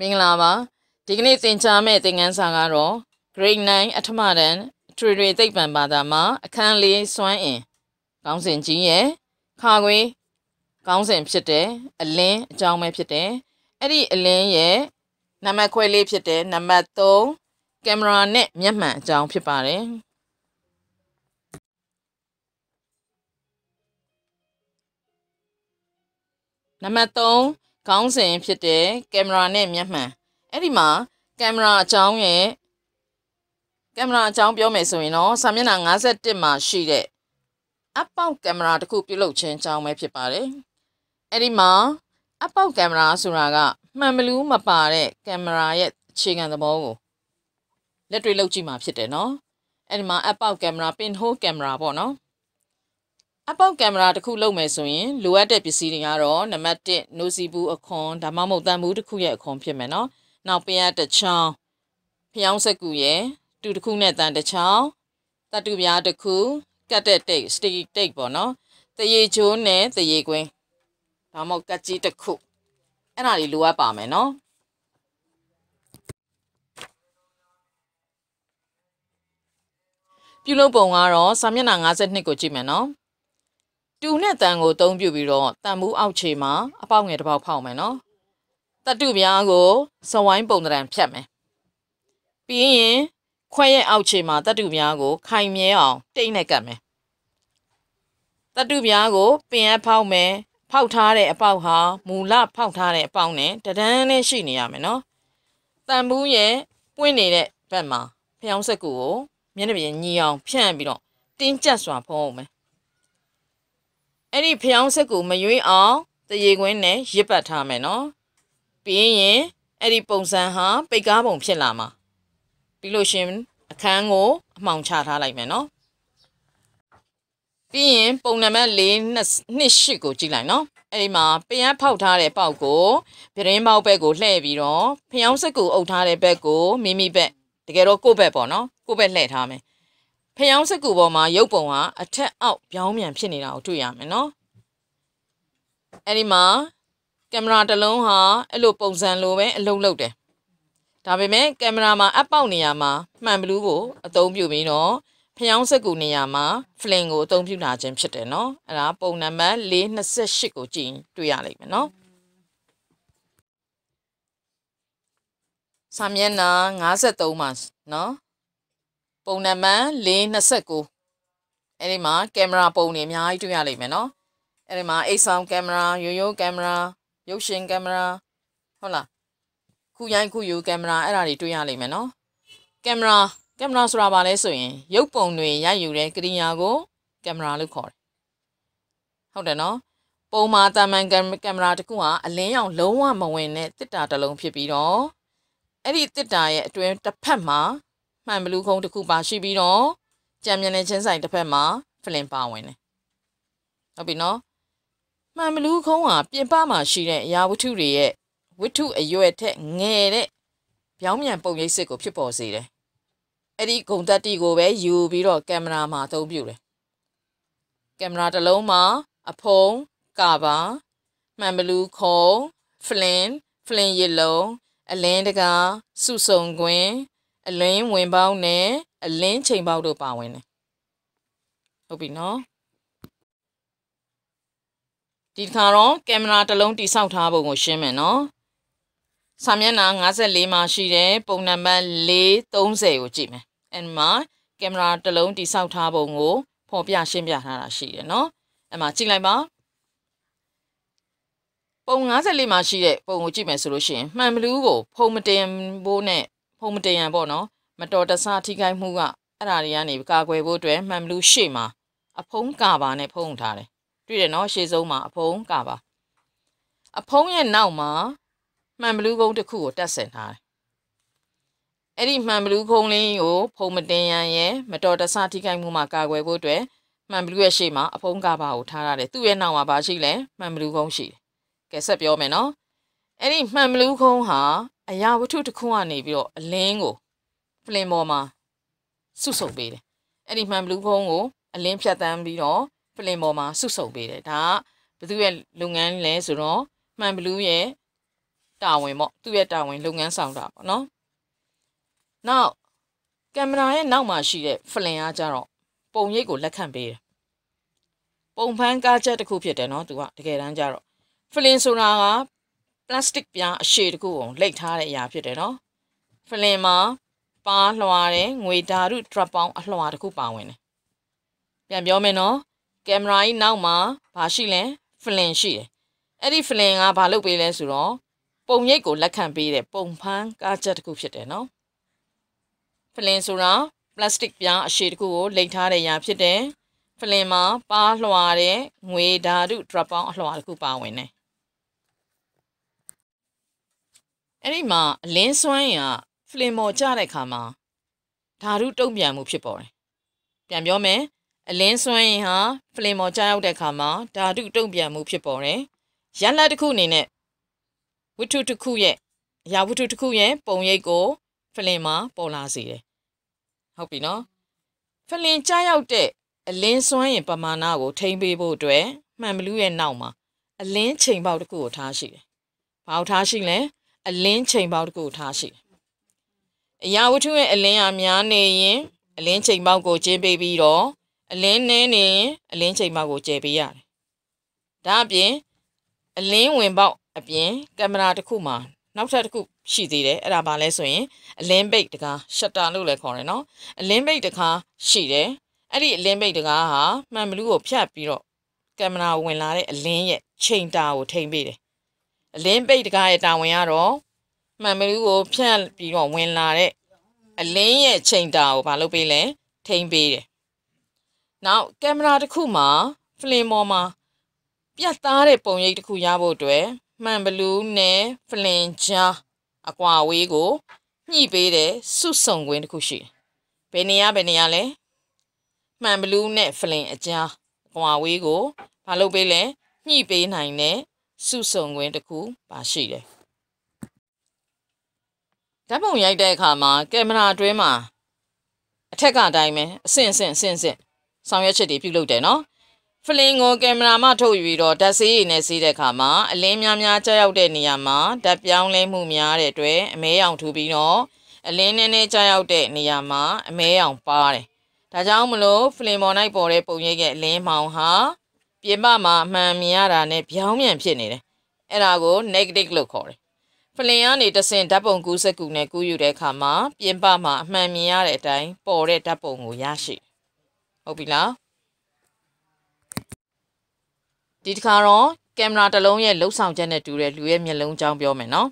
မင်္ဂလာပါဒီကနေ့သင်ကြားမယ့်သင်ခန်းစာကတော့ Grade 9အထမတန်းထွေထွေသိပ္ပံဘာသာမှာအခန်းလေးစွမ်းအင်ခေါင်းစဉ်ကြီးရဲ့ခါခွေခေါင်းစဉ်ဖြစ်တဲ့အလင်းအကြောင်းပဲဖြစ်တယ်အဲ့ဒီအလင်းရဲ့နံပါတ်ခွဲလေးဖြစ်တဲ့နံပါတ်3ကင်မရာနဲ့မျက်မှန်အကြောင်းဖြစ်ပါတယ်နံပါတ်3 ခေါင်းစဉ်ဖြစ်တဲ့ကင်မရာနဲ့မျက်မှန်အဲ့ဒီမှာကင်မရာအကြောင်းရဲ့ကင်မရာအကြောင်းပြောမယ်ဆိုရင်တော့စာမျက်နှာ51မှာရှိတဲ့အပေါက်ကင်မရာတစ်ခုပြုလုပ်ခြင်းအကြောင်းပဲဖြစ်ပါတယ်အဲ့ဒီမှာအပေါက်ကင်မရာဆိုတာကမှန်မလူးမပါတဲ့ကင်မရာရဲ့အခြေခံသဘောကိုလက်တွေ့လုပ်ကြည့်မှာဖြစ်တယ်နော်အဲ့ဒီမှာအပေါက်ကင်မရာပင်ဟိုးကင်မရာပေါ့နော် အပေါက်ကင်မရာတစ်ခုလုပ်မယ်ဆိုရင်လိုအပ်တဲ့ပစ္စည်းတွေကတော့နံပါတ်1နိုစီဘူးအခွန်ဒါမှမဟုတ်တန်ဘူးတစ်ခုရဲ့အခွန်ဖြစ်မယ်နော်။နောက်ပြန်တစ်ချောင်းဖျောင်းစက်ကူရဲ့တူတစ်ခုနဲ့တန်တစ်ချောင်းတတူပြားတစ်ခုကတ်တဲ့တိတ်စတီတိတ်ပေါ့နော်။တရေချိုးနဲ့တရေကွင်းဒါမှမဟုတ်ကတ်ကြီးတစ်ခုအဲ့ဒါလေးလိုအပ်ပါမယ်နော်။ပြုလုပ်ပုံကတော့စာမျက်နှာ52ကိုကြည့်မယ်နော် တူနဲ့တန်ကိုအသုံးပြုပြီးတော့တန်မှုအောက်ခြေမှာအပေါက်ငယ်တစ်ပေါက်ဖောက်မယ်နော်တတုပြားကိုစဝိုင်းပုံတံဖြတ်မယ်ပြီးရင်ခွဲရဲ့အောက်ခြေမှာတတုပြားကို ခိုင်မြဲအောင်တိတ်နဲ့ကတ်မယ်တတုပြားကို ပင်အဖောက်မယ်ဖောက်ထားတဲ့အပေါက်ဟာမူလဖောက်ထားတဲ့အပေါက်နဲ့တဒန်းနဲ့ရှိနေရမယ်နော်တန်ဘူးရဲ့ပွင့်နေတဲ့ဘက်မှာဖျောင်းဆက်ကူကိုမျက်နှာပြင်ညီအောင်ဖြန့်ပြီးတော့တင်းကျပ်စွာဖုံးအောင်မယ် အဲ့ဒီဖျောင်းဆက်ကိုမရွေးအောင်တရေခွင်းနဲ့ရစ်ပတ်ထားမယ်နော်ပြီးရင်အဲ့ဒီပုံစံဟာပိတ်ကားပုံဖြစ်လာမှာပြီးလို့ရှင်အခန်းကိုအမှောင်ချထားလိုက်မယ်နော်ပြီးရင်ပုံနံပါတ်၄နှစ်ရှစ်ကိုကြည့်လိုက်နော်အဲ့ဒီမှာပင်ရဖောက်ထားတဲ့ပေါက်ကိုပြတင်းပေါက်ဘက်ကိုလှည့်ပြီးတော့ဖျောင်းစက်ကိုအုပ်ထားတဲ့ဘက်ကိုမိမိဘက်တကယ်တော့ကိုယ့်ဘက်ပေါ့နော်ကိုယ့်ဘက်လှည့်ထားမယ် ဖျောင်းစက်ကူပေါ်မှာရုပ်ပုံဟာအထက်အောက်ပြောင်းပြန်ဖြစ်နေတာကိုတွေ့ရမယ်နော်အဲ့ဒီမှာကင်မရာတစ်လုံးဟာအဲ့လိုပုံစံလိုပဲအလုံးလုံးတယ်ဒါပေမဲ့ကင်မရာမှာအပေါက်နေရာမှာမှန်ဘလူးကိုအသုံးပြုပြီးတော့ဖျောင်းစက်ကူနေရာမှာဖလင်ကိုအသုံးပြုလာခြင်းဖြစ်တယ်နော်အဲ့ဒါပုံနံပါတ်428ကိုကြည့်တွေ့ရလိမ့်မယ်နော်စာမျက်နှာ53မှာနော် ပုံနံပါတ်429အဲ့ဒီမှာကင်မရာပုံတွေအများကြီးတွေ့ရလိမ့်မယ်နော်အဲ့ဒီမှာအိတ်ဆောင်ကင်မရာရိုးရိုးကင်မရာရုပ်ရှင်ကင်မရာဟုတ်လားခုရိုင်းခုယူကင်မရာအဲ့ဒါတွေတွေ့ရလိမ့်မယ်နော်ကင်မရာကင်မရာဆိုတာဘာလဲဆိုရင်ရုပ်ပုံတွေရိုက်ယူတဲ့ကရိယာကိုကင်မရာလို့ခေါ်တယ်ဟုတ်တယ်နော်ပုံမှာတာမန်ကင်မရာတစ်ခုဟာအလင်းရောင်လုံးဝမဝင်တဲ့တစ်တာတစ်လုံးဖြစ်ပြီးတော့အဲ့ဒီတစ်တာရဲ့အတွင်းတစ်ဖက်မှာ မှန်ဘလူးခုံးတစ်ခုပါရှိပြီးတော့ကြံမြင်တဲ့ချင်းဆိုင်တစ်ဖက်မှာဖလင်ပါဝင်တယ်ဟုတ်ပြီနော်မှန်ဘလူးခုံးဟာပြင်ပမှာရှိတဲ့အရာဝတ္ထုတွေရဲ့ဝတ္ထုအရွယ်ထက်ငယ်တဲ့ပြောင်းပြန်ပုံရိပ်စစ်ကိုဖြစ်ပေါ်စေတယ်အဲ့ဒီဂုံတက်တီကိုပဲယူပြီးတော့ကင်မရာမှာအသုံးပြုတယ်ကင်မရာတစ်လုံးမှာအဖုံးကာဘာမှန်ဘလူးခုံးဖလင်ဖလင်ရစ်လုံးအလင်းတကားစုစုံကွင်း အလင်းဝင်ပေါင်းနဲ့အလင်းချိန်ပေါက်တို့ပါဝင်တယ်ဟုတ်ပြီနော်ဒီတစ်ခါတော့ကင်မရာတစ်လုံးတိစောက်ထားပုံကိုရှင်းမယ်နော်စာမျက်နှာ54မှာရှိတဲ့ပုံနံပါတ်430ကိုကြည့်မယ်အဲ့မှာကင်မရာတစ်လုံးတိစောက်ထားပုံကိုဖော်ပြရှင်းပြထားတာရှိတယ်နော်အဲ့မှာကြည့်လိုက်ပါပုံ54မှာရှိတဲ့ပုံကိုကြည့်မယ်ဆိုလို့ရှိရင်မှန်ဘလူးကိုဖုံမတင်ဘိုးနဲ့ ဖုံမတင်ရန်ပေါ့နော်မတော်တဆထိခိုက်မှုကအဲ့ဒါတွေကနေကာကွယ်ဖို့အတွက်မှန်ဘလူးရှေ့မှာအဖုံးကာပါနဲ့ဖုံးထားတယ်တွေ့တယ်နော်ရှေ့ဆုံးမှာအဖုံးကာပါအဖုံးရဲ့နောက်မှာမှန်ဘလူးကုန်းတစ်ခုကိုတက်ဆင်ထားတယ်အဲ့ဒီမှန်ဘလူးခုံးလေးကိုဖုံမတင်ရန်ရဲ့မတော်တဆထိခိုက်မှုမှာကာကွယ်ဖို့အတွက်မှန်ဘလူးရဲ့ရှေ့မှာအဖုံးကာပါကိုထားရတယ်သူ့ရဲ့နောက်မှာပါရှိလဲမှန်ဘလူးကုန်းရှိတယ်ကဲဆက်ပြောမယ်နော်အဲ့ဒီမှန်ဘလူးခုံးဟာ အရာဝတ္ထုတစ်ခုကနေပြီးတော့အလင်းကိုဖလင်ပေါ်မှာဆုပ်ဆုပ်ပေးတယ်အဲ့ဒီမှန်ဘလူးခုံးကိုအလင်းဖြတ်တန်းပြီးတော့ဖလင်ပေါ်မှာဆုပ်ဆုပ်ပေးတယ်ဒါကဘသူရဲ့လုပ်ငန်းလဲဆိုတော့မှန်ဘလူးရဲ့တာဝန်ပေါ့သူ့ရဲ့တာဝန်လုပ်ငန်းဆောင်တာပေါ့နော်နောက်ကင်မရာရဲ့နောက်မှာရှိတဲ့ဖလင်အားကြတော့ပုံရိပ်ကိုလက်ခံပေးတယ်ပုံဖန်းကားချက်တစ်ခုဖြစ်တယ်နော်သူကတကယ်တမ်းကြတော့ဖလင်ဆိုတာက ပလတ်စတစ်ပြားအရှည်တစ်ခုကိုလိတ်ထားတဲ့အရာဖြစ်တယ်နော်ဖလင်မှာပါလွှာတဲ့ငွေဓာတုဒရပ်ပေါင်းအလွှာတစ်ခုပါဝင်တယ်ပြန်ပြောမယ်နော်ကင်မရာကြီးနောက်မှာဘာရှိလဲဖလင်ရှိတယ်အဲ့ဒီဖလင်ကဘာလုပ်ပေးလဲဆိုတော့ပုံရိပ်ကိုလက်ခံပေးတဲ့ပုံဖန်းကားချက်တစ်ခုဖြစ်တယ်နော်ဖလင်ဆိုတာပလတ်စတစ်ပြားအရှည်တစ်ခုကိုလိတ်ထားတဲ့ຢာဖြစ်တယ်ဖလင်မှာပါလွှာတဲ့ငွေဓာတုဒရပ်ပေါင်းအလွှာတစ်ခုပါဝင်တယ် အဲ့ဒီမှာအလင်းစွမ်းရဖလင်မော်ကြတဲ့ခါမှာဓာတုတုံ့ပြန်မှုဖြစ်ပေါ်တယ်ပြန်ပြောမယ်အလင်းစွမ်းရင်ဟာဖလင်မော်ကြားရောက်တဲ့ခါမှာဓာတုတုံ့ပြန်မှုဖြစ်ပေါ်တယ်ရန်လက်တစ်ခုအနေနဲ့ဝတ္ထုတစ်ခုရဲ့အရာဝတ္ထုတစ်ခုရဲ့ပုံရိပ်ကို ဖလင်မှာပေါ်လာစေတယ်ဟုတ်ပြီနော်ဖလင်ကြားရောက်တဲ့အလင်းစွမ်းရင်ပမာဏကိုထိမ့်ပေးဖို့အတွက်မှန်ဘလူးရဲ့နောက်မှာအလင်းချိန်ပေါက်တစ်ခုကိုထားရှိတယ်။ဘာကိုထားရှိလဲ အလင်းချိန်ပေါက်တစ်ခုကိုထားရှိတယ်။အရာဝတ္ထုရဲ့အလင်းအားများနေရင်အလင်းချိန်ပေါက်ကိုကျင်းပေးပြီးတော့အလင်းနည်းနေရင်အလင်းချိန်ပေါက်ကိုကျဲပေးရတယ်။ဒါအပြင်အလင်းဝင်ပေါက်အပြင်ကင်မရာတစ်ခုမှာနောက်ထပ်တစ်ခုရှိသေးတယ်အဲ့ဒါဘာလဲဆိုရင်အလင်းဘိတ်တကားရှတ်တာလို့လည်းခေါ်တယ်နော်အလင်းဘိတ်တကားရှိတယ်အဲ့ဒီအလင်းဘိတ်တကားဟာမှန်ဘလူးကိုဖြတ်ပြီးတော့ကင်မရာဝင်လာတဲ့အလင်းရဲ့ချိန်တာကိုထိမ့်ပေးတယ် အလင်းဘိတ်တကားရဲ့တာဝန်ကတော့မှန်ဘလူးကိုဖြတ်ပြီးတော့ဝင်လာတဲ့အလင်းရဲ့ချိန်တာကိုဘာလုပ်ပေးလဲထိမ့်ပေးတယ်နောက်ကင်မရာတစ်ခုမှာဖလင်မော်မှာပြတ်သားတဲ့ပုံရိပ်တစ်ခုရဖို့အတွက်မှန်ဘလူးနဲ့ဖလင်ချာအကွာဝေးကိုညှိပေးတဲ့စုဆုံခွင်းတစ်ခုရှိတယ်။ဘယ်နေရဘယ်နေရလဲ။မှန်ဘလူးနဲ့ဖလင်အကြားအကွာဝေးကိုမလုပ်ပေးလဲညှိပေးနိုင်တဲ့ စုဆုံခွင်းတစ်ခုပါရှိတယ်။ဓာတ်ပုံရိုက်တဲ့အခါမှာကင်မရာအတွင်းမှာအထက်ကအတိုင်းပဲအဆင့်အဆင့်အဆင့်အဆင့်ဆောင်ရွက်ချက်တွေပြုလုပ်တယ်နော်။ဖလင်ကိုကင်မရာမှထုတ်ယူပြီးတော့ဓာတ်ဆေးရည်နဲ့ဆေးတဲ့အခါမှာအလင်းများများကြောက်ရောက်တဲ့နေရာမှာဓာတ်ပြောင်းလဲမှုများတဲ့အတွက်အမဲရောင်ထူပြီးတော့အလင်းနည်းနည်းကြောက်ရောက်တဲ့နေရာမှာအမဲရောင်ပါတယ်။ဒါကြောင့်မလို့ဖလင်ပေါ်၌ပေါ်တဲ့ပုံရိပ်ရဲ့အလင်းမောင်ဟာ ပြင်ပမှာအမှန်မြင်ရတာနဲ့ပြောင်းပြန်ဖြစ်နေတယ်။အဲ့ဒါကို negative လို့ခေါ်တယ်။ဖလင်ကနေတဆင့်ဓာတ်ပုံကူးစက်ကူနဲ့ကူးယူတဲ့အခါမှာပြင်ပမှာအမှန်မြင်ရတဲ့အတိုင်းပေါ်တဲ့ဓာတ်ပုံကိုရရှိဟုတ်ပြီလား။ဒီတစ်ခါတော့ကင်မရာတစ်လုံးရဲ့လှုပ်ဆောင်ချက်နဲ့တူတဲ့လူရဲ့မျက်လုံးကြောင်းပြောမယ်နော်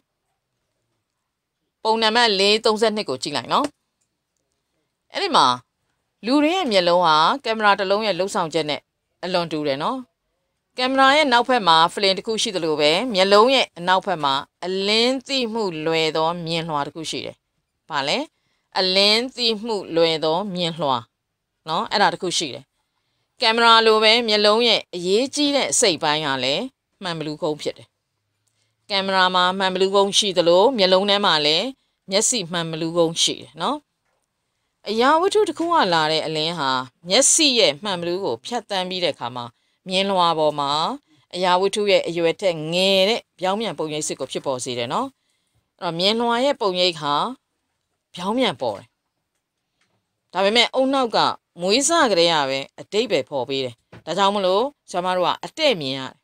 ပုံနံပါတ်432ကိုကြည့်လိုက်နော်အဲ့ဒီမှာလူတွေရဲ့မျက်လုံးဟာကင်မရာတစ်လုံးရဲ့လှုပ်ဆောင်ချက်နဲ့ အလွန်တူတယ်နော်ကင်မရာရဲ့နောက်ဘက်မှာဖလင်တစ်ခုရှိသလိုပဲမျက်လုံးရဲ့အနောက်ဘက်မှာအလင်းသိမှုလွယ်သောမြင်လွှာတစ်ခုရှိတယ်။ဘာလဲအလင်းသိမှုလွယ်သောမြင်လွှာနော်အဲ့ဒါတစ်ခုရှိတယ်ကင်မရာလိုပဲမျက်လုံးရဲ့အရေးကြီးတဲ့အစိတ်ပိုင်းကလည်းမှန်ဘလူးကုန်းဖြစ်တယ်။ကင်မရာမှာမှန်ဘလူးကုန်းရှိသလိုမျက်လုံးထဲမှာလည်းမျက်စိမှန်ဘလူးကုန်းရှိတယ်နော်။ အရာဝတ္ထုတစ်ခုကလာတဲ့အလင်းဟာမျက်စိရဲ့မှန်ဘလူးကိုဖြတ်တန်းပြီးတဲ့အခါမှာမြင်လွှာပေါ်မှာအရာဝတ္ထုရဲ့အရွယ်ထက်ငယ်တဲ့ပြောင်းပြန်ပုံရိပ်စစ်ကိုဖြစ်ပေါ်စေတယ်နော်။အဲ့တော့မြင်လွှာရဲ့ပုံရိပ်ဟာပြောင်းပြန်ပေါ်တယ်။ဒါပေမဲ့အုံနောက်ကမွေးစကလေးရပဲအတိတ်ပဲပေါ်ပေးတယ်ဒါကြောင့်မလို့ဆရာမတို့ကအတဲ့မြင်ရတယ်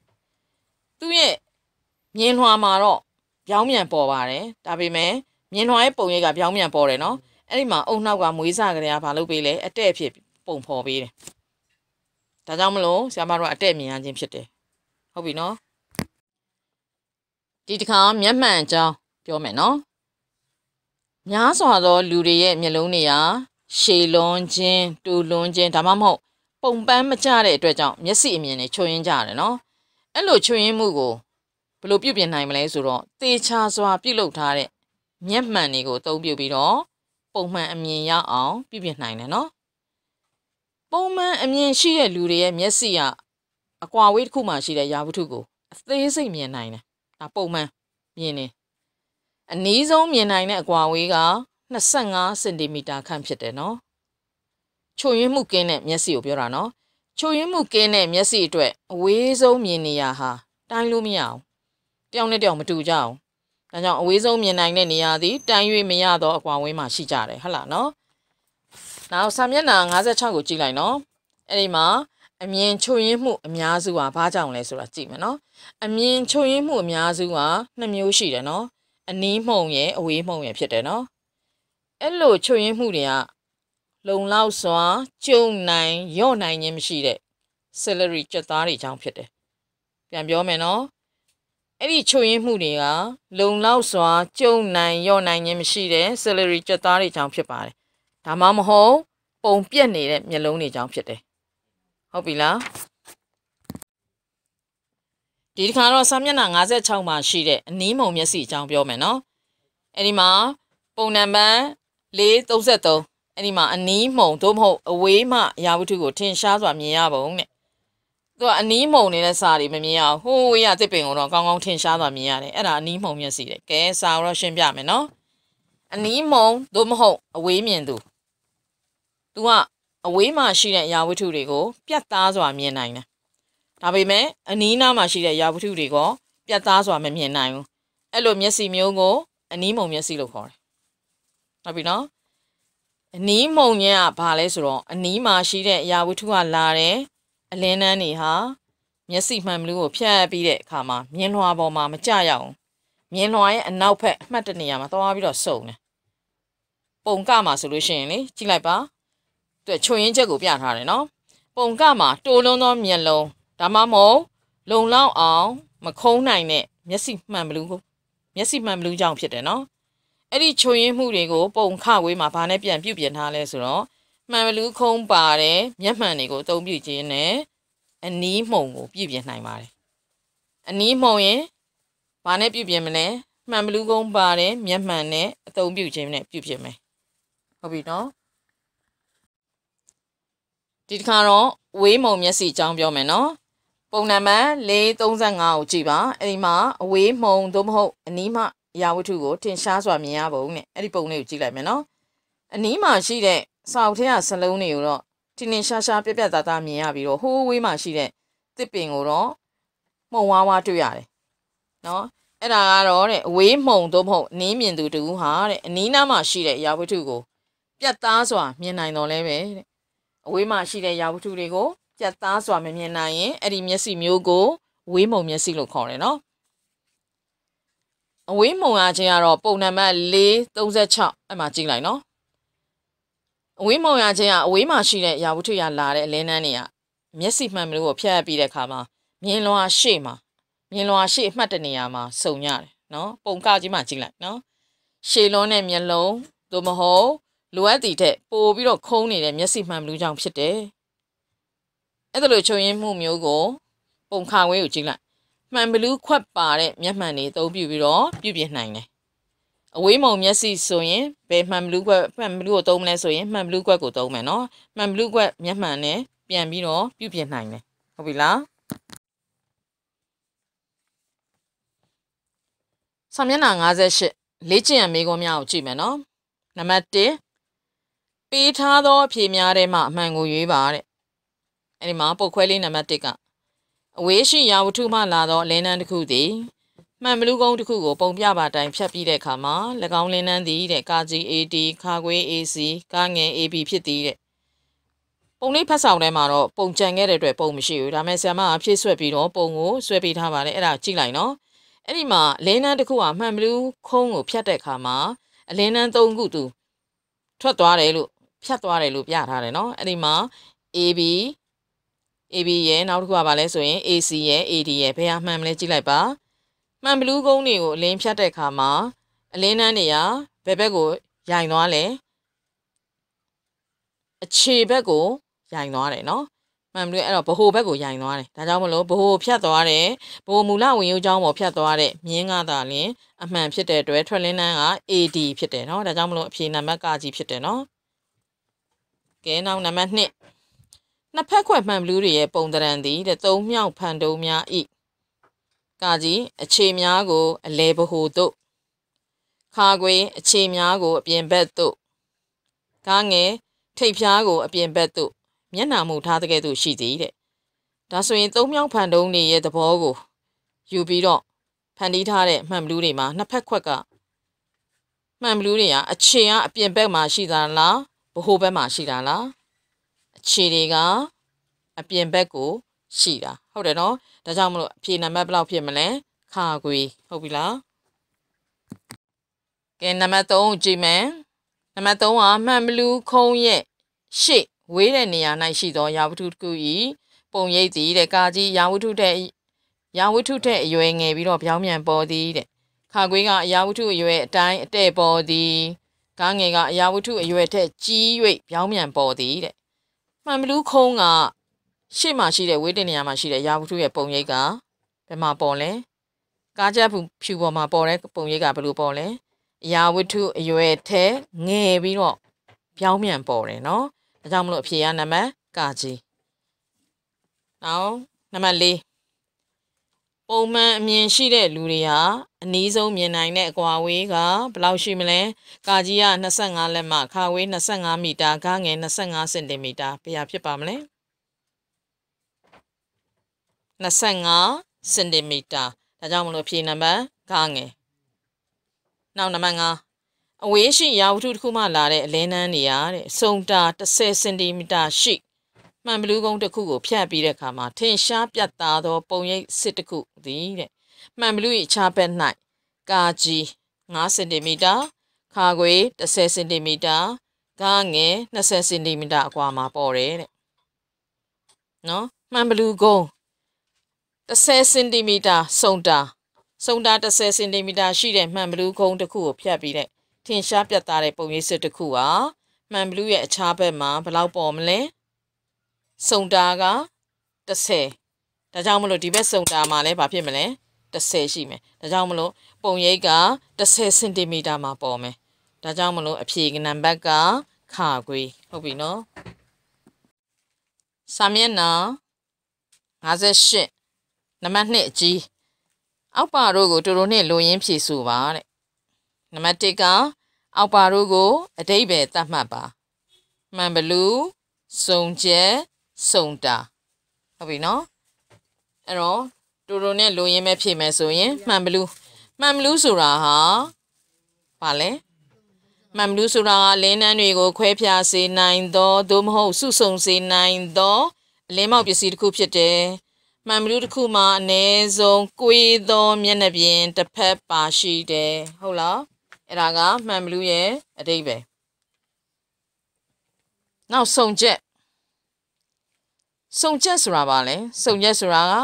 သူ့ရဲ့မြင်လွှာမှာတော့ပြောင်းပြန်ပေါ်ပါတယ်ဒါပေမဲ့မြင်လွှာရဲ့ပုံရိပ်ကပြောင်းပြန်ပေါ်တယ်နော် အဲ့ဒီမှာအုံနောက်ကမွေးစကလေးကဘာလုပ်ပေးလဲအတဲ့ဖြစ်ပုံဖော်ပေးတယ်ဒါကြောင့်မလို့ဆရာမတို့ကအတဲ့မြင်ရခြင်းဖြစ်တယ်ဟုတ်ပြီနော်ဒီတစ်ခါမျက်မှန်အကြောင်းပြောမယ်နော်များစွာသောလူတွေရဲ့မျက်လုံးတွေကရှည်လွန်ခြင်းတူလွန်ခြင်းဒါမှမဟုတ်ပုံပန်းမကျတဲ့အတွက်ကြောင့်မျက်စိအမြင်တွေချွတ်ယင်းကြတယ်နော်အဲ့လိုချွတ်ယင်းမှုကိုဘယ်လိုပြုပြင်နိုင်မလဲဆိုတော့တေချာစွာပြုလုပ်ထားတဲ့မျက်မှန်တွေကိုအသုံးပြုပြီးတော့ ပုံမှန်အမြင်ရအောင်ပြုပြင်နိုင်တယ်နော်ပုံမှန်အမြင်ရှိတဲ့လူတွေရဲ့မျက်စိကအကွာဝေးတစ်ခုမှရှိတဲ့ရာဝတ္ထုကိုအသေးစိတ်မြင်နိုင်တယ်ဒါပုံမှန်မြင်နေအနည်းဆုံးမြင်နိုင်တဲ့အကွာဝေးက25စင်တီမီတာခန့်ဖြစ်တယ်နော်ချိုရင်းမှုကင်းတဲ့မျက်စိကိုပြောတာနော်ချိုရင်းမှုကင်းတဲ့မျက်စိအတွက်အဝေးဆုံးမြင်နေရဟာတိုင်းလို့မရအောင်တယောက်နဲ့တယောက်မတူကြအောင် ဒါကြောင့်အဝေးဆုံးမြင်နိုင်တဲ့နေရာသည်တန်း၍မရသောအကွာဝေးမှာရှိကြတယ်ဟုတ်လားနော်နောက်စာမျက်နှာ56ကိုကြည့်လိုက်နော်အဲ့ဒီမှာအမြင်ချုပ်ရင်းမှုအများစုဟာဘာကြောင့်လဲဆိုတာကြည့်မယ်နော်အမြင်ချုပ်ရင်းမှုအများစုဟာနှစ်မျိုးရှိတယ်နော်အနီးမှုံရဲ့အဝေးမှုံရဲ့ဖြစ်တယ်နော်အဲ့လိုချုပ်ရင်းမှုတွေကလုံလောက်စွာကျုံနိုင်ရော့နိုင်ခြင်းမရှိတဲ့ salary ကြက်သားတွေကြောင့်ဖြစ်တယ်ပြန်ပြောမယ်နော် အဲ့ဒီချုပ်ရင်းမှုတွေကလုံလောက်စွာကျုံနိုင်ရော့နိုင်ခြင်းမရှိတဲ့ salary ကြက်သားတွေကြောင့်ဖြစ်ပါတယ်ဒါမှမဟုတ်ပုံပြက်နေတဲ့မျက်လုံးတွေကြောင့်ဖြစ်တယ်ဟုတ်ပြီလားဒီတစ်ခါတော့စာမျက်နှာ56မှာရှိတဲ့အနီးမုံမျက်စိအကြောင်းပြောမယ်နော်အဲ့ဒီမှာပုံနံပါတ်433အဲ့ဒီမှာအနီးမုံသို့မဟုတ်အဝေးမှရာဝတ္ထုကိုထင်ရှားစွာမြင်ရပုံတဲ့ သူကအနီးမုံနေတဲ့စာတွေမမြင်ရဘူးဟိုးဝေးရတစ်ပင်ကိုတော့ကောင်းကောင်းထင်ရှားစွာမြင်ရတယ်အဲ့ဒါအနီးမုံမျက်စိတဲ့ကဲစာတော့ရှင်းပြမယ်နော်အနီးမုံသို့မဟုတ်အဝေးမြင်သူသူကအဝေးမှာရှိတဲ့ရာဝတ္ထုတွေကိုပြတ်သားစွာမြင်နိုင်တယ်ဒါပေမဲ့အနီးနားမှာရှိတဲ့ရာဝတ္ထုတွေကပြတ်သားစွာမမြင်နိုင်ဘူးအဲ့လိုမျက်စိမျိုးကိုအနီးမုံမျက်စိလို့ခေါ်တယ်ဟုတ်ပြီနော်အနီးမုံညံကဘာလဲဆိုတော့အနီးမှာရှိတဲ့အရာဝတ္ထုကလာတယ် အလင်းနှန်းတွေဟာမျက်စိမှန်ဘလူးကိုဖြတ်ပြီးတဲ့အခါမှာမြင်းလွှာပေါ်မှာမကြရအောင်မြင်းလွှာရဲ့အနောက်ဘက်အမှတ်တနေရာမှာသွားပြီးတော့စုံတယ်ပုံကမှာဆိုလို့ရှိရင်လေကြည့်လိုက်ပါသူချွင်ရင်းချက်ကိုပြထားတယ်နော်ပုံကမှာတိုးလုံးသောမျက်လုံးဒါမှမဟုတ်လုံလောက်အောင်မခုံးနိုင်တဲ့မျက်စိမှန်ဘလူးကိုမျက်စိမှန်ဘလူးကြောင့်ဖြစ်တယ်နော်အဲ့ဒီချုံရင်မှုတွေကိုပုံခဝေးမှာဘာနဲ့ပြန်ပြုတ်ပြင်ထားလဲဆိုတော့ မှန်ဘလူးခုံးပါတယ်မျက်မှန်တွေကိုအသုံးပြုခြင်းနဲ့အနီးမှုံကိုပြုတ်ပြင်နိုင်ပါတယ်အနီးမှုံရင်ဘာနဲ့ပြုတ်ပြင်မလဲမှန်ဘလူးကုန်းပါတယ်မျက်မှန်နဲ့အသုံးပြုခြင်းနဲ့ပြုတ်ပြင်မယ်ဟုတ်ပြီနော်ဒီတစ်ခါတော့ဝေးမုံမျက်စိအကြောင်းပြောမယ်နော်ပုံနံပါတ်435ကိုကြည့်ပါအဲ့ဒီမှာအဝေးမုံသို့မဟုတ်အနီးမှရာဝတ္ထုကိုထင်ရှားစွာမြင်ရပုံနဲ့အဲ့ဒီပုံလေးကိုကြည့်လိုက်မယ်နော်အနီးမှာရှိတဲ့ စောက်ထဲကစလုံးတွေကိုတော့ထင်ထင်ရှားရှားပြက်ပြက်သားသားမြင်ရပြီးတော့ဟိုးဝေးမှာရှိတဲ့တစ်ပင်ကိုတော့မှုံဝါးဝါတွေ့ရတယ်နော်အဲ့ဒါကတော့တဲ့အဝေးမှုံသို့မဟုတ်နင်းမြင်သူတူဟာတဲ့အနီးနားမှာရှိတဲ့ရာဝတ္ထုကိုပြတ်သားစွာမြင်နိုင်တော့လဲပဲတဲ့အဝေးမှာရှိတဲ့ရာဝတ္ထုတွေကိုပြတ်သားစွာမမြင်နိုင်ရင်အဲ့ဒီမျက်စိမျိုးကိုဝေးမုံမျက်စိလို့ခေါ်တယ်နော်အဝေးမုံရခြင်းကတော့ပုံနံပါတ်436အဲ့မှာကြည့်လိုက်နော် အဝေးမုံရခြင်းကအဝေးမှာရှိတဲ့ရာဝတ္ထုရလာတဲ့အလင်းနှန်းတွေကမျက်စိမှန်မလို့ကိုဖျက်ပြီးတဲ့အခါမှာမြင်လွာရှေ့မှာမြင်လွာရှေ့အမှတ်တနေရာမှာစုံရတယ်နော်ပုံကကြီးမှကြည့်လိုက်နော်ရှေလွန်းတဲ့မျက်လုံးသို့မဟုတ်လိုအပ်သည့်ထက်ပိုပြီးတော့ခုံးနေတဲ့မျက်စိမှန်ဘလူးကြောင့်ဖြစ်တယ်အဲ့ဒါလိုချုံရင်မှုမျိုးကိုပုံခါဝဲကိုကြည့်လိုက်မှန်ဘလူးခွက်ပါတဲ့မျက်မှန်တွေအသုံးပြုပြီးတော့ပြုပြင်နိုင်တယ် အဝေးမုံမျက်စိဆိုရင်ဘယ်မှန်ဘလူးခွက်မှန်ဘလူးကိုသုံးမလဲဆိုရင်မှန်ဘလူးခွက်ကိုသုံးမယ်နော်မှန်ဘလူးခွက်မျက်မှန်နဲ့ပြန်ပြီးတော့ပြုပြင်နိုင်တယ်ဟုတ်ပြီလားဆောင်းမျက်နှာ58လေ့ကျင့်ရမေးခွန်းများကိုကြည့်မယ်နော်နံပါတ်1ပေးထားသောအဖြေများထဲမှအမှန်ကိုရွေးပါတဲ့အဲ့ဒီမှာပုတ်ခွဲလေးနံပါတ်1ကအဝေးရှိရာဝတ္ထုမှလာသောလင်းနှန်းတစ်ခုသည် မှန်ဘလူးကုန်းတစ်ခုကိုပုံပြပါတိုင်ဖြတ်ပြီးတဲ့အခါမှာ၎င်းလင်းနှန်းသည်တဲ့ကာကြီး AD ခါခွေး AC ကားငယ် AB ဖြစ်သည်တဲ့ပုံလေးဖတ်ဆောင်ထဲမှာတော့ပုံကြံခဲ့တဲ့အတွက်ပုံမရှိဘူးဒါပေမဲ့ဆရာမအဖြည့်ဆွဲပြီးတော့ပုံကိုဆွဲပေးထားပါတယ်အဲ့ဒါကြည့်လိုက်နော်အဲ့ဒီမှာလင်းနှန်းတစ်ခုကမှန်ဘလူးခုံးကိုဖြတ်တဲ့အခါမှာအလင်းနှန်း၃ခုသူထွက်သွားတယ်လို့ဖြတ်သွားတယ်လို့ပြထားတယ်နော်အဲ့ဒီမှာ AB AB ရဲ့နောက်တစ်ခုကဘာလဲဆိုရင် AC ရဲ့ AD ရဲ့ဘယ်ဟာမှန်မလဲကြည့်လိုက်ပါ မှန်ဘလူးကုန်းတွေကိုအလင်းဖြတ်တဲ့အခါမှာအလင်းနှန်းတွေကဘယ်ဘက်ကိုရိုင်သွားလဲအခြေဘက်ကိုရိုင်သွားတယ်နော်မှန်ပြီအဲ့တော့ဘ ਹੁ ဘက်ကိုရိုင်သွားတယ်ဒါကြောင့်မလို့ဘ ਹੁ ဖြတ်သွားတယ်ဘ ਹੁ မူလဝင်ရိုးကြောင်းပေါ်ဖြတ်သွားတဲ့မြင်းကသာလင်အမှန်ဖြစ်တဲ့အတွက်ထွက်လင်းနှန်းက AD ဖြစ်တယ်နော်ဒါကြောင့်မလို့အဖြေနံပါတ်ကကြီးဖြစ်တယ်နော်ကဲနောက်နံပါတ်2နှစ်ဖက်ခွက်မှန်ဘလူးတွေရဲ့ပုံတရံသည်တဲ့သုံးမြောက်ဖန်တုံးများဤ ကကြီးအခြေများကို အလဲဘ ਹੁ တို့ခါခွေအခြေများကို အပြင်ဘက်တို့ကားငယ်ထိပ်ဖြားကို အပြင်ဘက်တို့မျက်နှာမူထားတဲ့ကဲ့သို့ရှိသည်တဲ့ဒါဆိုရင်သုံးမြောက်ဖန်တုံးနေရဲ့သဘောကို ယူပြီးတော့ဖန်တီးထားတဲ့မှန်ဘလူးတွေမှာနှစ်ဖက်ခွက်ကမှန်ဘလူးတွေကအချေကအပြင်ဘက်မှာရှိတာလားဗဟိုဘက်မှာရှိတာလားအခြေတွေကအပြင်ဘက်ကို ရှိတာဟုတ်တယ်နော်ဒါကြောင့်မလို့အဖြေနံပါတ်ဘယ်လောက်ဖြစ်မလဲခါခွေဟုတ်ပြီလားကဲနံပါတ်3ကြည့်မယ်နံပါတ်3ကမှန်ဘလူးခုံးရဲ့ရှေ့ဝေးတဲ့နေရာ၌ရှိသောရာဝတ္ထုတစ်ခုဤပုံရိပ်သည်တဲ့ကာကြီးရာဝတ္ထုတဲ့ရာဝတ္ထုတဲ့အရွယ်ငယ်ပြီးတော့ပြောင်းပြန်ပေါ်သည်တဲ့ခါခွေးကအရာဝတ္ထုအရွယ်အတိုင်းအတဲ့ပေါ်သည်ကားငယ်ကအရာဝတ္ထုအရွယ်ထက်ကြီး၍ပြောင်းပြန်ပေါ်သည်တဲ့မှန်ဘလူးခုံးက ရှေ့မှာရှိတဲ့ဝေးတဲ့နေရာမှာရှိတဲ့ရာဝတ္ထုရဲ့ပုံရိပ်ကဘယ်မှာပေါ်လဲကားချက်ဖြူပေါ်မှာပေါ်တဲ့ပုံရိပ်ကဘယ်လိုပေါ်လဲအရာဝတ္ထုအရွယ်ထက်ငယ်ပြီးတော့ပြောင်းပြန်ပေါ်တယ်နော်ဒါကြောင့်မလို့အဖြေကနံပါတ်ကကြီးနောက်နံပါတ်၄ပုံမှန်အမြင်ရှိတဲ့လူတွေဟာအနည်းဆုံးမြင်နိုင်တဲ့အကွာအဝေးကဘယ်လောက်ရှိမလဲကာကြီးက25လက်မှခါဝေး25မီတာကားငယ်25စင်တီမီတာဘယ်ဟာဖြစ်ပါမလဲ 25စင်တီမီတာဒါကြောင့်မလို့ဖြေနံပါတ်ကားငယ်နောက်နံပါတ်5အဝေးရှိရာဝတ္ထုတစ်ခုမှလာတဲ့အလင်းနှန်းနေရတဲ့စုံတာ30စင်တီမီတာရှိမှန်ဘလူးကုန်းတစ်ခုကိုဖြတ်ပြီးတဲ့အခါမှာထင်ရှားပြတ်သားသော ပုံရိပ်စစ်တစ်ခုသည်တဲ့မှန်ဘလူး၏ခြားဘက်၌ကာကြီး9စင်တီမီတာခါခွေ10စင်တီမီတာကားငယ်20စင်တီမီတာအကွာမှာပေါ်တယ်တဲ့နော်မှန်ဘလူးကုန်း 10စင်တီမီတာစုံတာစုံတာ10စင်တီမီတာရှိတဲ့မှန်ဘလူးကုန်းတစ်ခုကိုဖြတ်ပြီးတဲ့ထင်ရှားပြတ်သားတဲ့ပုံရိပ်စစ်တစ်ခုဟာမှန်ဘလူးရဲ့အခြားဘက်မှာဘယ်လောက်ပေါ်မလဲစုံတာက30ဒါကြောင့်မလို့ဒီဘက်စုံတာမှာလည်းဘာဖြစ်မလဲ30ရှိမယ်ဒါကြောင့်မလို့ပုံရိပ်က30စင်တီမီတာမှာပေါ်မယ်ဒါကြောင့်မလို့အဖြေနံပါတ်ကခါခွေဟုတ်ပြီနော်စာမျက်နှာ58 နံပါတ်2အကြီးအောက်ပါတို့ကိုတူတူနဲ့လိုရင်းဖြည့်စုပါတဲ့နံပါတ်1ကအောက်ပါတို့ကိုအတိတ်ပဲတတ်မှတ်ပါမှန်ဘလူးစုံကျဲစုံတာဟုတ်ပြီနော်အဲ့တော့တူတူနဲ့လိုရင်းပဲဖြည့်မယ်ဆိုရင်မှန်ဘလူးမှန်ဘလူးဆိုတာဟာဘာလဲမှန်ဘလူးဆိုတာကလင်းနှန်းတွေကို ခွဲဖြာစေနိုင်သောသို့မဟုတ်စုဆုံစေနိုင်သောအလင်းမောက်ပစ္စည်းတစ်ခုဖြစ်တယ် မှန်ဘလူးတစ်ခုမှာအ ਨੇ ဆုံးကွေးသောမျက်နှာပြင်တစ်ဖက်ပါရှိတယ်ဟုတ်လားအဲ့ဒါကမှန်ဘလူးရဲ့အတိတ်ပဲနောက်စုံချက်စုံချက်ဆိုတာပါလဲစုံချက်ဆိုတာက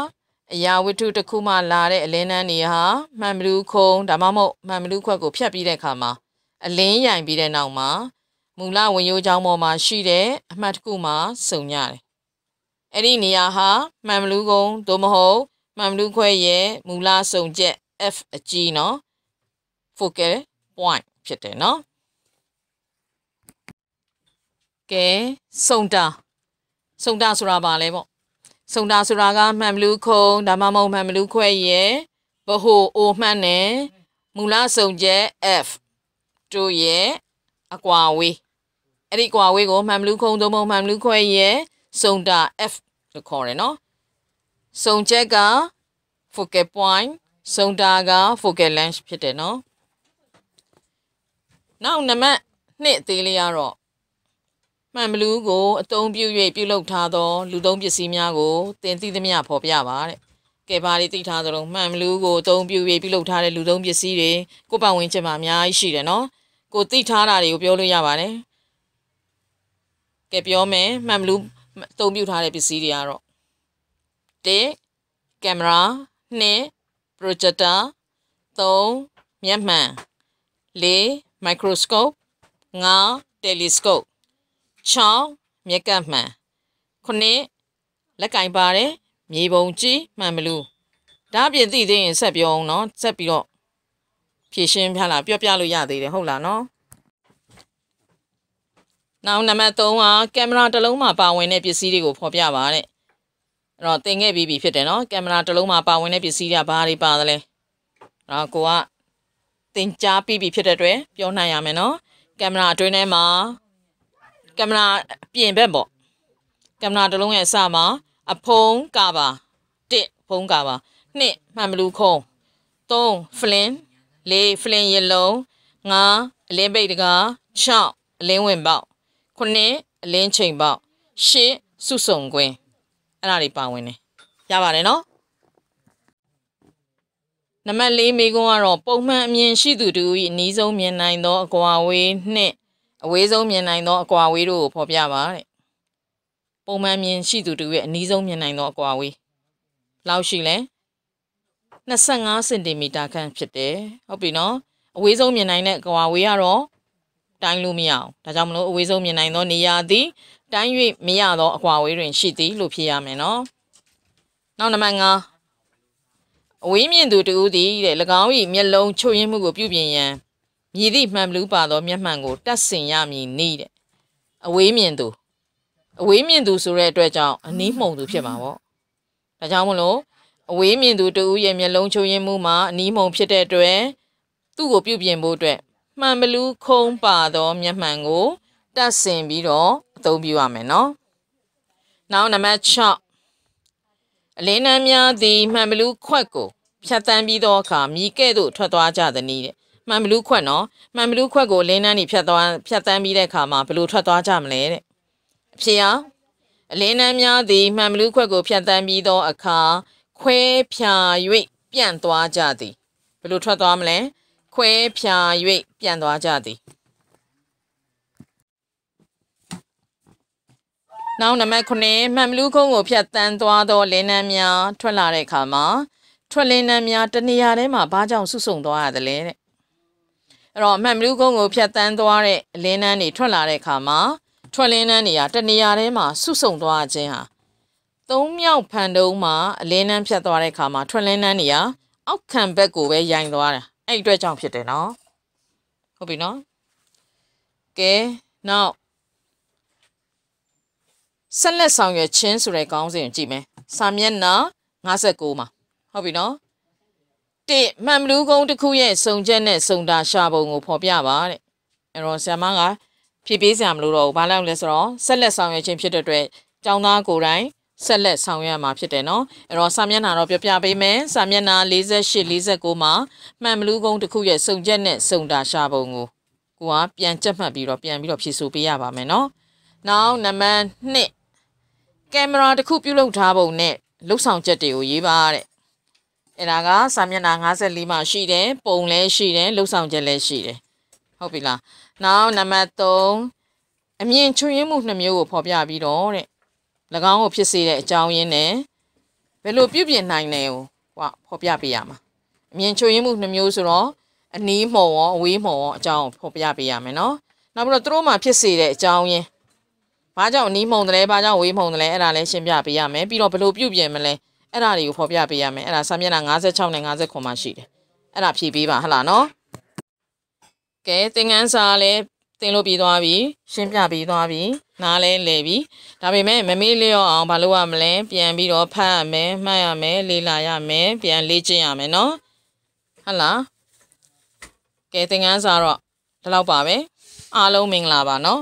အရာဝတ္ထုတစ်ခုမှလာတဲ့အလင်းနှန်းတွေဟာမှန်ဘလူးခုံဒါမှမဟုတ်မှန်ဘလူးခွက်ကိုဖြတ်ပြီးတဲ့အခါမှာအလင်းရိုင်ပြီးတဲ့နောက်မှာမူလဝင်ရိုးချောင်းပေါ်မှာရှိတဲ့အမှတ်တစ်ခုမှာစုံရတယ် အဲ့ဒီနေရာဟာမှန်မလူကုန်းသို့မဟုတ်မှန်မလူခွဲရဲ့မူလစုံချက် F အကြီးနော် focal point ဖြစ်တယ်နော်ကဲစုံတာစုံတာဆိုတာဘာလဲပေါ့စုံတာဆိုတာကမှန်ဘလူးခုံဒါမှမဟုတ်မှန်ဘလူးခွဲရဲ့ဘဟုအိုမှန်နဲ့မူလစုံချက် F တို့ရဲ့အကွာဝေးအဲ့ဒီအကွာဝေးကိုမှန်ဘလူးခုံသို့မဟုတ်မှန်ဘလူးခွဲရဲ့ စုံတာ F လို့ခေါ်တယ်နော်စုံချက်က focal point စုံတာက focal length ဖြစ်တယ်နော်နောက်နံပါတ်2အသေးလေးကတော့မှန်ဘလူးကိုအသုံးပြု၍ပြုလုပ်ထားသော လူသုံးပစ္စည်းများကိုတင်သိသမျှဖော်ပြပါတဲ့ကဲဘာတွေသိထားသလုံးမှန်ဘလူးကိုအသုံးပြု၍ပြုလုပ်ထားတဲ့လူသုံးပစ္စည်းတွေကိုပတ်ဝန်းကျင်မှာအများကြီးရှိတယ်နော်ကိုသိထားတာတွေကိုပြောလို့ရပါတယ်ကဲပြောမယ်မှန်ဘလူး အသုံးပြုထားတဲ့ပစ္စည်းတွေကတော့1ကင်မရာ2 projector 3မျက်မှန်4 microscope 5 telescope 6မြက်ကပ်မှန်9လက်ကင်ပါတယ်မြေပုံကြီးမှန်မလို့ဒါအပြင်သိသေးရင်ဆက်ပြောအောင်နော်ဆက်ပြီးတော့ဖြည့်ရှင်းပြလာပြောပြလို့ရသေးတယ်ဟုတ်လားနော် နောက်နံပါတ်3ကကင်မရာတစ်လုံးမှာပါဝင်တဲ့ပစ္စည်းတွေကိုဖော်ပြပါတဲ့အဲ့တော့သင်ခဲ့ပြီးပြီဖြစ်တယ်နော်ကင်မရာတစ်လုံးမှာပါဝင်တဲ့ပစ္စည်းတွေကဘာတွေပါသလဲအဲ့တော့ကိုကသင်ကြားပြီးပြီဖြစ်တဲ့အတွက်ပြောနိုင်ရမယ်နော်ကင်မရာအတွင်းထဲမှာကင်မရာပြင်ဘက်ပေါ့ကင်မရာတစ်လုံးရဲ့အစမှာအဖုံးကာပါ1ဖုံးကာပါ2မှန်ဘလူးခုံး3 flint 4 flint ရလုံး5အလင်းပိတ်တကား6အလင်းဝင်ပေါက် 9အလင်းချိန်ပေါက်10စုစုံကွင်းအဲ့ဒါတွေပါဝင်တယ်ရပါတယ်နော်နံပါတ်၄မိကုန်းကတော့ပုံမှန်အမြင်ရှိသူတို့၏အနည်းဆုံးမြင်နိုင်သောအကွာဝေးနှင့်အဝေးဆုံးမြင်နိုင်သောအကွာဝေးတို့ကိုဖော်ပြပါတဲ့ပုံမှန်မြင်ရှိသူတို့ရဲ့အနည်းဆုံးမြင်နိုင်သောအကွာဝေးလောက်ရှိလဲ25စင်တီမီတာခန့်ဖြစ်တယ်ဟုတ်ပြီနော်အဝေးဆုံးမြင်နိုင်တဲ့အကွာဝေးကတော့ တိုင်းလို့မရအောင်ဒါကြောင့်မလို့အဝေးဆုံးမြင်နိုင်သောနေရာသည်တိုင်း၍မရသောအကွာဝေးတွင်ရှိသည်လို့ဖြေရမယ်နော်နောက်နံပါတ်5အဝေးမြင်သူတူသည်တဲ့၎င်း၏မျက်လုံးချုပ်ရင်းမှုကိုပြုပြင်ရန်မြည်သည့်မှန်ဘလူးပါသောမျက်မှန်ကိုတတ်ဆင်ရမည်နီးတဲ့အဝေးမြင်သူအဝေးမြင်သူဆိုတဲ့အတွက်ကြောင့်အနီးမှုန်သူဖြစ်မှာပေါ့ဒါကြောင့်မလို့အဝေးမြင်သူတူရဲ့မျက်လုံးချုပ်ရင်းမှုမှာအနီးမှုန်ဖြစ်တဲ့အတွက်သူ့ကိုပြုပြင်ဖို့အတွက် မှန်ဘလူးခုံးပါသောမျက်မှန်ကိုတတ်ဆင်ပြီးတော့အသုံးပြုရမယ်နော်နောက်နံပါတ်6အလင်းနှမ်းများသည်မှန်ဘလူးခွက်ကိုဖြတ်တန်းပြီးသောအခါမိကဲ့သို့ထွက်သွားကြသည်နည်းတဲ့မှန်ဘလူးခွက်နော်မှန်ဘလူးခွက်ကိုလင်းနှမ်းနေဖြတ်သွားဖြတ်တန်းပြီးတဲ့အခါမှာဘလို့ထွက်သွားကြမလဲတဲ့အဖြစ်အောင်အလင်းနှမ်းများသည်မှန်ဘလူးခွက်ကိုဖြတ်တန်းပြီးသောအခါခွဲဖြာ၍ပြန့်သွားကြသည်ဘလို့ထွက်သွားမလဲ ခွဲဖြာ၍ပြန့်သွားကြသည်နောက်နံပါတ်9မှန်ဘလူးကုန်းကိုဖြတ်တန်းသွားသောလင်းနှမ်းများထွက်လာတဲ့အခါမှာထွက်လင်းနှမ်းများတနေရာထဲမှာဘာကြောင့်ဆုဆုံသွားရသလဲတဲ့အဲ့တော့မှန်ဘလူးကုန်းကိုဖြတ်တန်းသွားတဲ့လင်းနှမ်းတွေထွက်လာတဲ့အခါမှာထွက်လင်းနှမ်းတွေကတနေရာထဲမှာဆုဆုံသွားခြင်းဟာသုံးမြောက်ဖန်တုံးမှာအလင်းနှမ်းဖြတ်သွားတဲ့အခါမှာထွက်လင်းနှမ်းတွေကအောက်ခံဘက်ကိုပဲရိုင်သွားတာ အဲ့အတွက်ကြောင့်ဖြစ်တယ်နော်ဟုတ်ပြီနော်ကဲနောက်ဆက်လက်ဆောင်ရွက်ခြင်းဆိုတဲ့ခေါင်းစဉ်ကိုကြည့်မယ်။စာမျက်နှာ59မှာဟုတ်ပြီနော်။တစ်မှန်ဘလူးကုန်းတစ်ခုရဲ့စုံချက်နဲ့စုံတာရှာပုံကိုဖော်ပြပါတဲ့။အဲ့တော့ဆရာမကဖြည့်ပေးစရာမလိုတော့ဘူး။ဘာလို့လဲဆိုတော့ဆက်လက်ဆောင်ရွက်ခြင်းဖြစ်တဲ့အတွက်ကျောင်းသားကိုယ်တိုင် ဆက်လက်ဆောင်ရွက်မှာဖြစ်တယ်နော်။အဲ့တော့စာမျက်နှာတော့ပြပြပေးမယ်။စာမျက်နှာ48 49မှာမှန်ဘလူးကုန်းတစ်ခုရဲ့စုံချက်နဲ့စုံတာရှာပုံကိုကိုကပြန်ကြက်မှတ်ပြီးတော့ပြန်ပြီးတော့ဖြည့်ဆို့ပေးရပါမယ်နော်။နောက်နံပါတ်2ကင်မရာတစ်ခုပြုလုပ်ထားပုံနဲ့လှုပ်ဆောင်ချက်တွေကိုရေးပါတဲ့အဲ့ဒါကစာမျက်နှာ54မှာရှိတယ်ပုံလည်းရှိတယ်လှုပ်ဆောင်ချက်လည်းရှိတယ်ဟုတ်ပြီလားနောက်နံပါတ်3အမြင်ချွေရင်းမှုနှစ်မျိုးကိုဖော်ပြပြီးတော့တဲ့၎ င်းကိုဖြစ်စေတဲ့အကြောင်းရင်းနဲ့ဘယ်လိုပြုပြင်နိုင်လဲကိုဟောဖော်ပြပေးရမှာအမြင်ချွေရင်းမှုနှစ်မျိုးဆိုတော့အနီးမှုံရောအဝေးမှုံရောအကြောင်းဖော်ပြပေးရမယ်နော်နောက်ပြီးတော့သူတို့မှဖြစ်စေတဲ့အကြောင်းရင်းဘာကြောင့်နီးမှုန်တယ်လဲဘာကြောင့်ဝေးမှုန်တယ်လဲအဲ့ဒါလည်းရှင်းပြပေးရမယ်ပြီးတော့ဘယ်လိုပြုပြင်မလဲအဲ့ဒါတွေကိုဖော်ပြပေးရမယ်အဲ့ဒါစာမျက်နှာ56နဲ့59မှာရှိတယ်အဲ့ဒါဖြည့်ပေးပါဟဟလားနော်ကဲသင်ခန်းစာလည်း သင်လို့ပြီးသွားပြီရှင်းပြပြီးသွားပြီနားလဲလဲပြီဒါပေမဲ့မမေ့လျော့အောင်မလုပ်ရမလဲပြန်ပြီးတော့ဖတ်ရမယ်မှတ်ရမယ်လေ့လာရမယ်ပြန်လေ့ကျင့်ရမယ်နော်ဟုတ်လားကဲသင်ခန်းစာတော့ဒီလောက်ပါပဲအားလုံးမင်္ဂလာပါနော်